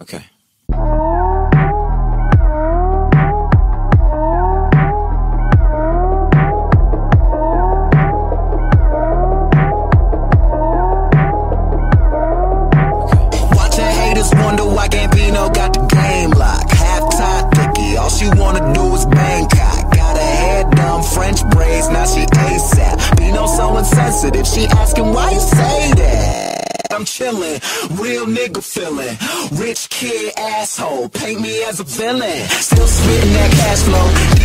Okay. All she wanna do is Bangkok. Got her hair done, French braids, now she ASAP. Bino so insensitive, she asking why you say chillin', real nigga feelin'. Rich kid asshole, paint me as a villain. Still spittin' that cash flow,